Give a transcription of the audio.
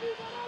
Viva la